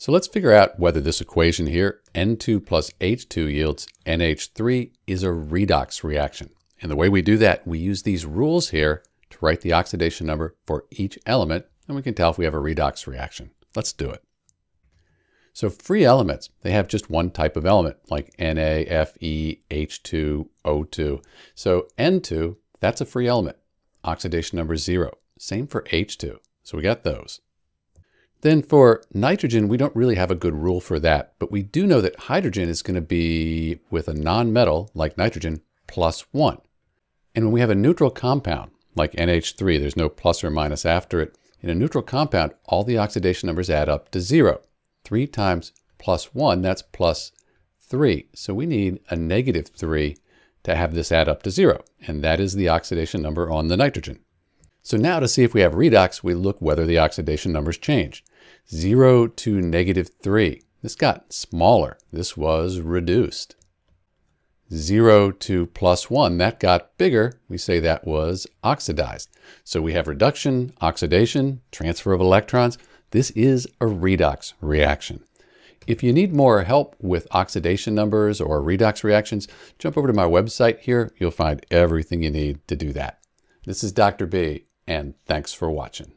So let's figure out whether this equation here, N2 plus H2 yields NH3, is a redox reaction. And the way we do that, we use these rules here to write the oxidation number for each element, and we can tell if we have a redox reaction. Let's do it. So free elements, they have just one type of element, like Na, Fe, H2, O2. So N2, that's a free element. Oxidation number zero. Same for H2. So we got those. Then for nitrogen, we don't really have a good rule for that, but we do know that hydrogen is going to be with a nonmetal like nitrogen plus one. And when we have a neutral compound like NH3, there's no plus or minus after it. In a neutral compound, all the oxidation numbers add up to zero. 3 times plus 1, that's plus 3. So we need a negative 3 to have this add up to 0, and that is the oxidation number on the nitrogen. So now to see if we have redox, we look whether the oxidation numbers change. 0 to negative 3. This got smaller. This was reduced. 0 to plus 1, that got bigger. We say that was oxidized. So we have reduction, oxidation, transfer of electrons. This is a redox reaction. If you need more help with oxidation numbers or redox reactions, jump over to my website here. You'll find everything you need to do that. This is Dr. B, and thanks for watching.